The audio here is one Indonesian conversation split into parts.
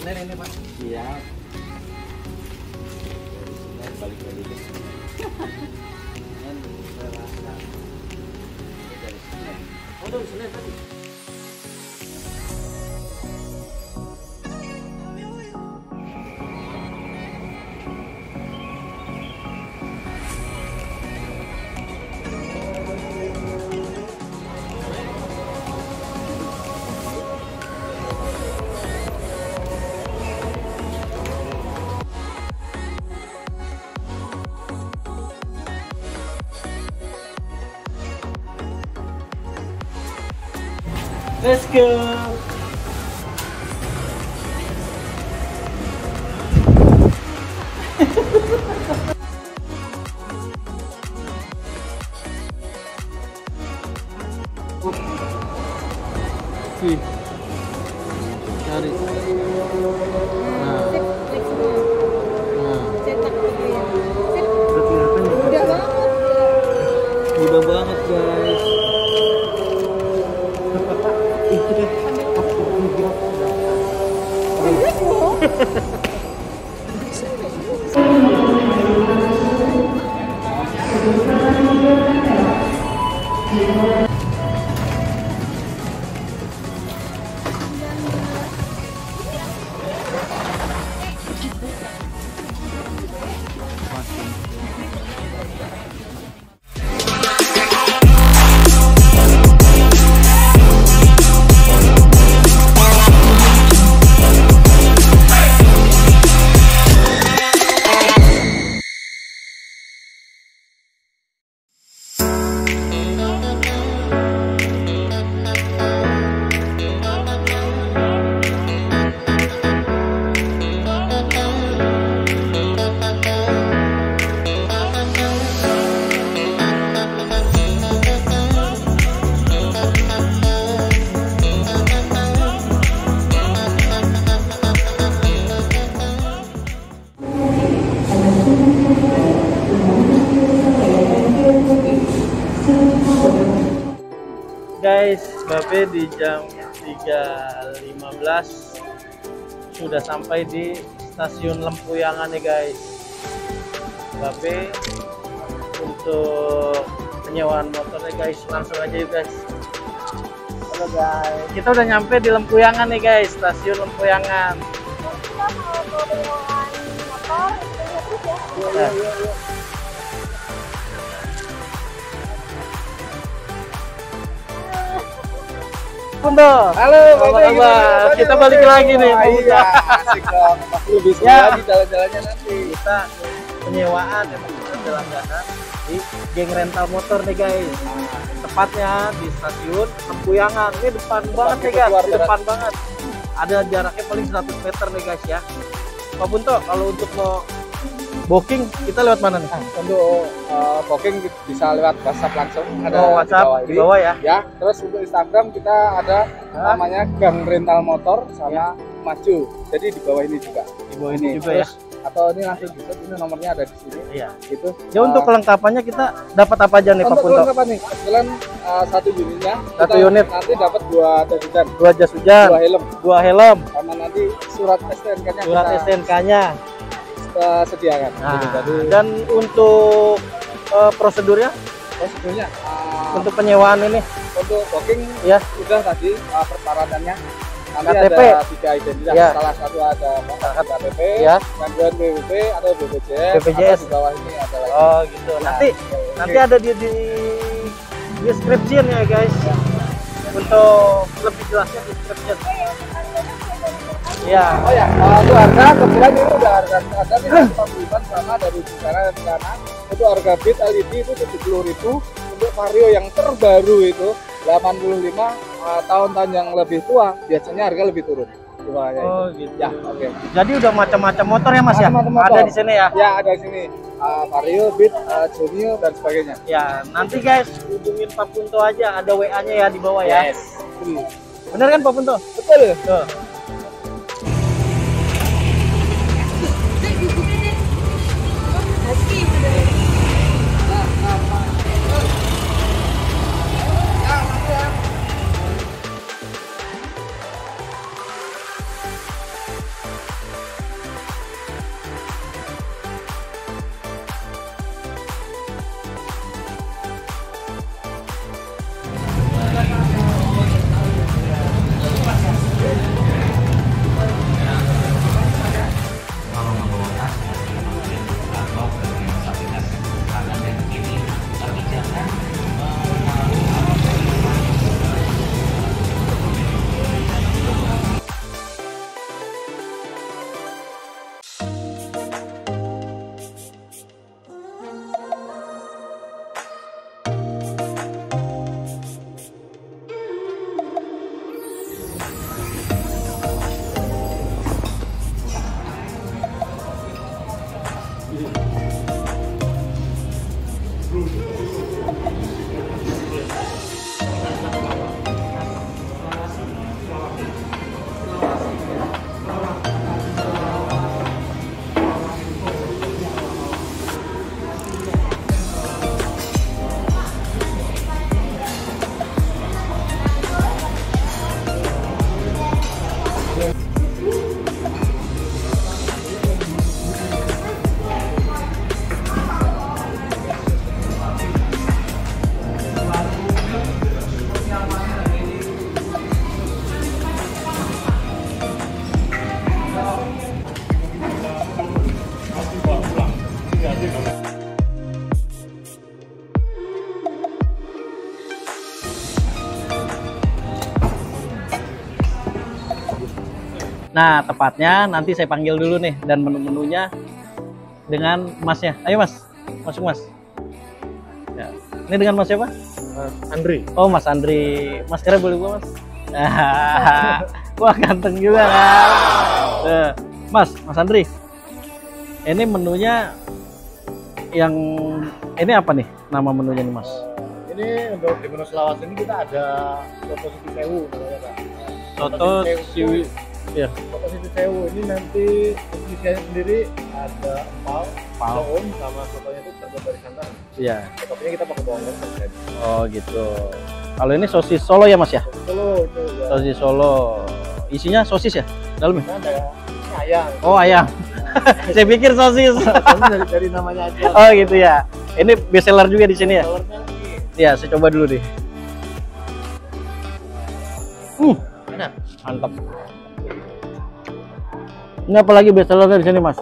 Senin ini Pak. Iya. Dari balik lagi ke sini. Oh, dari Senin tadi. Let's go. See, got it. Babe di jam 3.15 sudah sampai di stasiun Lempuyangan nih guys. Babe untuk penyewaan motornya guys, langsung aja yuk guys. Halo guys, kita udah nyampe di Lempuyangan nih guys, stasiun Lempuyangan. Kita mau motor, lihat terus ya. Pundo. Halo, Apa Bapak, kabar? Kita balik lagi nih, Pak Iya, asik dong. Pasti lebih seru Ya. lagi jalan-jalannya nanti. kita penyewaan emang kita jalan jalan di geng rental motor nih guys tepatnya di stasiun Lempuyangan ini depan banget nih guys di depan banget ada jaraknya paling 100 meter nih guys ya Pak Bunto kalau untuk mau booking kita lewat mana nih? Untuk uh, booking bisa lewat WhatsApp langsung. Ada Oh, WhatsApp di ini. bawah ya. Ya, terus untuk Instagram kita ada Hah? namanya Gang Rental Motor sama Ya. Maju. Jadi di bawah ini juga. Di bawah ini juga ya. Terus, Atau ini langsung bisa ini nomornya ada di sini. Iya. Gitu. Ya untuk Uh, kelengkapannya kita dapat apa aja nih Pak untuk Bunto? kelengkapan nih, kebetulan uh, satu unitnya Satu kita unit. nanti dapat dua jas hujan, Dua jas hujan, dua helm, dua helm, sama nanti surat STNK-nya surat STNK-nya. Kita sediakan. Nah, Gitu. Jadi dan untuk eh, prosedurnya prosedurnya uh, untuk penyewaan ini untuk booking ya sudah tadi uh, persyaratannya nanti KTP. ada tiga identitas Ya. salah satu ada KTP ya. gangguan BPP atau BPJS, BPJS. atau di bawah ini ada lagi Oh gitu. Nah, Nanti ini. nanti ada di di description ya guys. Untuk lebih jelasnya description. Ya. oh ya uh, untuk harga kebetulan ini udah harga harga ini pembuatan sama dari Bukana dan Bukana itu harga bit LED itu 70.000 untuk vario yang terbaru itu 85 uh, tahun-tahun yang lebih tua biasanya harga lebih turun Gimana Oh itu? gitu. ya oke Jadi udah macam-macam motor ya Mas ya? Motor. Ada di sini ya. Ya ada di sini uh, Vario, Beat, uh, Junior dan sebagainya. Ya, nanti guys hubungin Pak Punto aja, ada WA-nya ya di bawah ya. Hmm. Bener kan Pak Punto? Betul. Tuh. Nah, tepatnya nanti saya panggil dulu nih dan menu-menunya dengan masnya. Ayo mas, masuk mas. Ya. Ini dengan mas siapa? Andri Oh mas Andri, maskernya boleh gua mas? Wah ganteng juga kan. Mas, Mas Andri, ini menunya yang ini apa nih nama menunya nih mas? ini untuk di menu selawat ini kita ada soto siti sewu namanya. Soto siwi, ya soto siti sewu ini nanti isinya sendiri ada empal Empal. daun sama sotonya itu terbuat dari santan Iya. sotonya kita pakai bawang merah Oh gitu. Kalau ini sosis Solo ya mas ya? Solo itu ya Sosis Solo. Isinya sosis ya? Dalamnya? Ada ayam Oh ayam. Saya pikir sosis. Dari, dari namanya aja oh gitu ya. Ini best seller juga di sini ya? Telurnya ini Ya, saya coba dulu deh. Hmm, enak mantap. Ini apa lagi best seller di sini mas?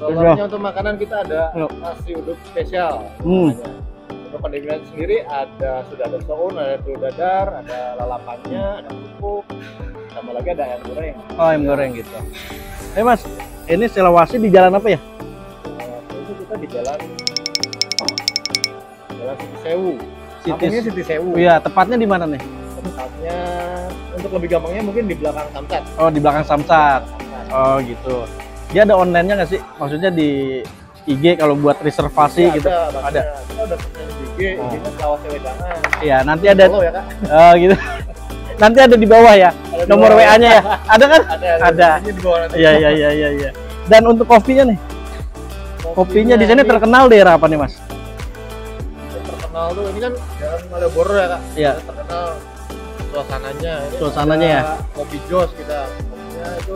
Soalnya untuk makanan kita ada nasi uduk spesial. Hmm. namanya. Untuk pendirian sendiri ada sudah ada soun, ada telur dadar, ada lalapannya, ada kerupuk, tambah lagi ada ayam goreng. Oh ayam goreng gitu. Eh mas, ini Selawasi di jalan apa ya? Nah, itu kita di jalan Jalan Siti Sewu. Siti- Siti Sewu. Iya, tepatnya di mana nih? Tempatnya untuk lebih gampangnya mungkin di belakang Samsat. Oh di belakang Samsat. Oh gitu. Dia ada online-nya nggak sih? Maksudnya di IG kalau buat reservasi Iya, gitu? Ada, Ada. ada. Kita udah punya di IG, Oh. IG-nya Wedangan. Iya, nanti ada. Follow ya kak. Oh gitu. nanti ada di bawah ya. Ada Nomor. WA-nya ya. Ada kan? Ada. Ada. Ini di bawah nanti. Iya iya iya iya. iya. Dan untuk kopinya nih, kopinya di sini ini terkenal daerah apa nih mas? terkenal tuh ini kan jalan Malioboro ya kak. Iya. Terkenal suasananya. Ini Suasananya ya? Kopi Jos. Itu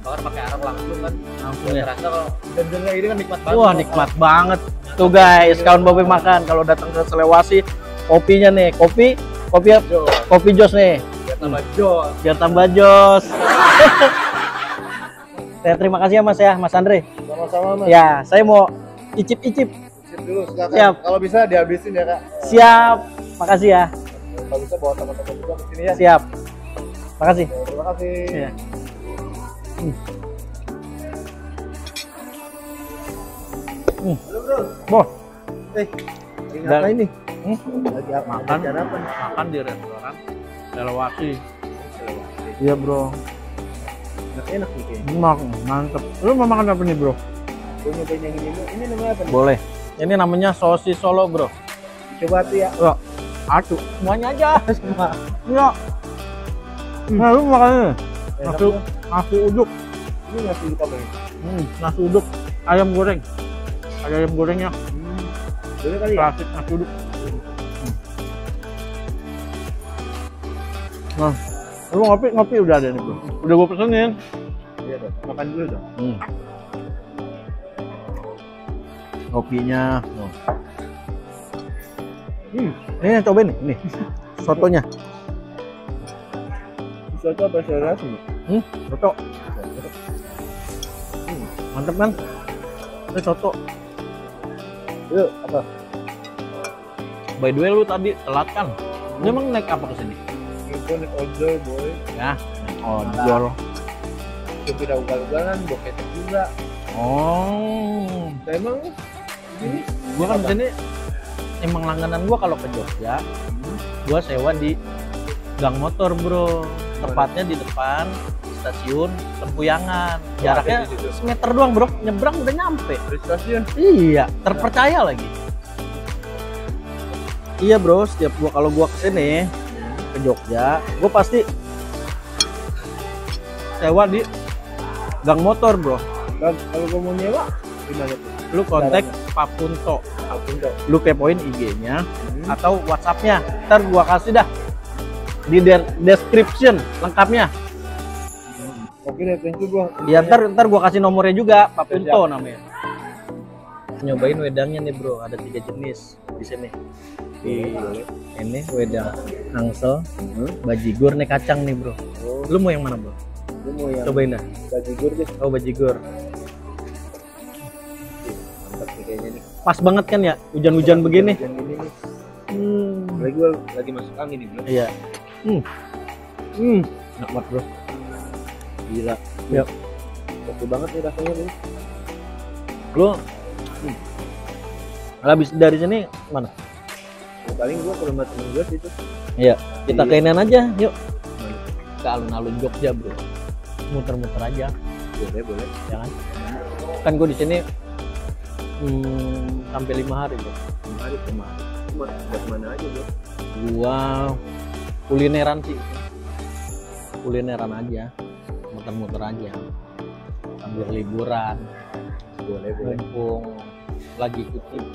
bakar pakai arang langsung kan. Langsung Dan ya. terasa kalau hujan-hujan ini kan nikmat banget. Wah nikmat banget. Tuh guys, kawan Bobi makan kalau datang ke Selewasi, kopinya nih, kopi, kopi Jos. kopi jos nih, Biar tambah jos. biar tambah jos. saya terima kasih ya Mas ya, Mas Andre. Sama-sama mas. Ya, saya mau icip-icip. Sip dulu silakan. Siap. Kalau bisa dihabisin ya kak. Siap. Makasih ya. Kalau bisa bawa teman-teman juga ke sini ya. Siap. Makasih. Terima kasih. Iya. Halo bro. Boh, Eh, lagi Dan- nih? Hmm? Lagi apa? Makan. Apa makan di restoran. Selewasi. Iya bro, Enak enak nih kayaknya. enak, mantep. Lu mau makan apa nih bro? Gue nyobain yang ini bro. Ini namanya apa nih? Boleh. Ini namanya sosis Solo bro. Coba tuh ya. Atu, semuanya aja. Semua. Iya. Nah, lu makan ini. Nasi, nasi uduk. Ini nasi uduk apa nih? Hmm, nasi uduk. Ayam goreng. Ada ayam gorengnya. Hmm. Boleh kali ya? Klasik nasi uduk. Nah, lu ngopi ngopi udah ada nih bro. Udah gua pesenin. Iya dong. Makan dulu dong. Hmm. Kopinya. Oh. Hmm. Ini cobain nih, nih. Sotonya. Soto apa selera sih? Hmm, soto. Hmm, mantep kan? Ini soto. Yuk, apa? By the way lu tadi telat kan? Lu emang naik apa ke sini? Itu nih ojol boy. Ya, naik ojol. Udah ugal-ugalan, boketek juga. Oh. Nah, emang ini Gua kan sini emang langganan gua kalau ke Jogja, gua sewa di gang motor, Bro. Tepatnya di depan stasiun Tempuyangan. Jaraknya situ. semeter doang, Bro. Nyebrang udah nyampe. di stasiun. Iya, terpercaya lagi. Iya bro, setiap gua kalau gua ke sini ke Jogja, gua pasti sewa di gang motor bro. Dan kalau gue mau nyewa, gimana tuh? Lu kontak Pak Punto, lu kepoin IG-nya Hmm. atau WhatsApp-nya. Ntar gua kasih dah di de- description lengkapnya. Oke deh, thank you bro. Ya ntar ntar gua kasih nomornya juga Pak. Punto namanya. Nyobain wedangnya nih bro, ada tiga jenis di sini. Di ini wedang angsel, bajigur nih kacang nih bro. Oh, Lu mau yang mana bro? gue mau yang Cobain dah. bajigur deh. Oh bajigur. Mantap nih kayaknya nih. Pas banget kan ya hujan-hujan begini. Yang gini nih. Hmm. Lagi gue lagi masuk angin nih bro. Iya. Hmm. Hmm. Enak banget bro. Gila. Yuk. Oke banget nih rasanya nih. Lu hmm. habis dari sini mana? Ya, paling gua ke rumah temen gua situ. Kita Iya. ke inian aja, yuk. Ke alun-alun Jogja, Bro. Muter-muter aja, Boleh, boleh. ya kan? Gue di sini hmm, sampai lima hari, Bro. Kemari kemari. Cuma buat mana aja bro? Gua kulineran sih. Kulineran aja. Muter-muter aja. Sambil liburan, Boleh, boleh. mumpung lagi kutip.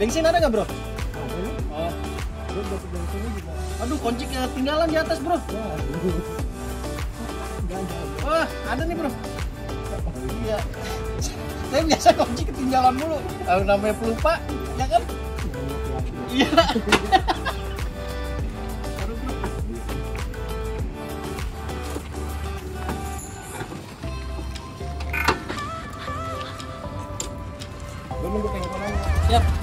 Bensin ada nggak, Bro? Oh. Aduh, kunci ketinggalan di atas, Bro. Wah, ada nih, Bro. Iya. Saya biasa kunci ketinggalan mulu. Kalau namanya pelupa, ya kan? Iya. Siap.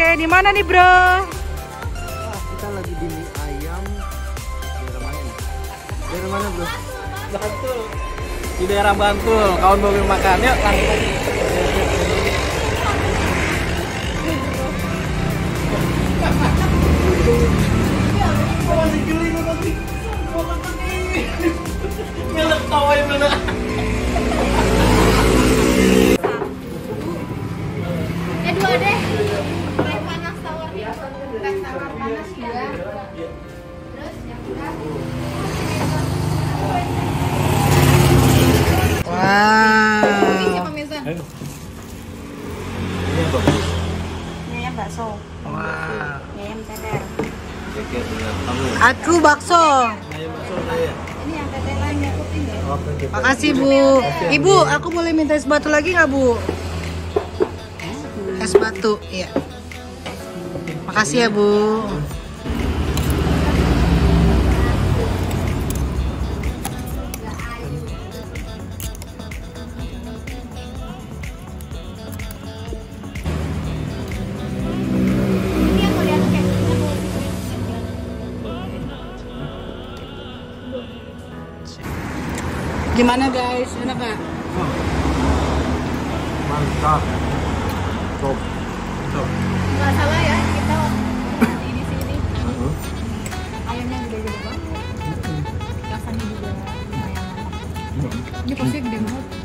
Oke, di mana nih, Bro? Kita lagi di mie ayam. Daerah mana nih? Daerah mana bro? Bantul. Di daerah Bantul, kawan bawa makan. Yuk, langsung. Eh Ibu, aku boleh minta es batu lagi nggak, Bu? Es batu, iya. Makasih ya, Bu. Ya. Gimana, guys? Enak nggak? Mantap. Top. Top. Nggak salah ya kita di sini. Ayamnya gede-gede banget. Rasanya juga lumayan. Ini porsinya gede banget.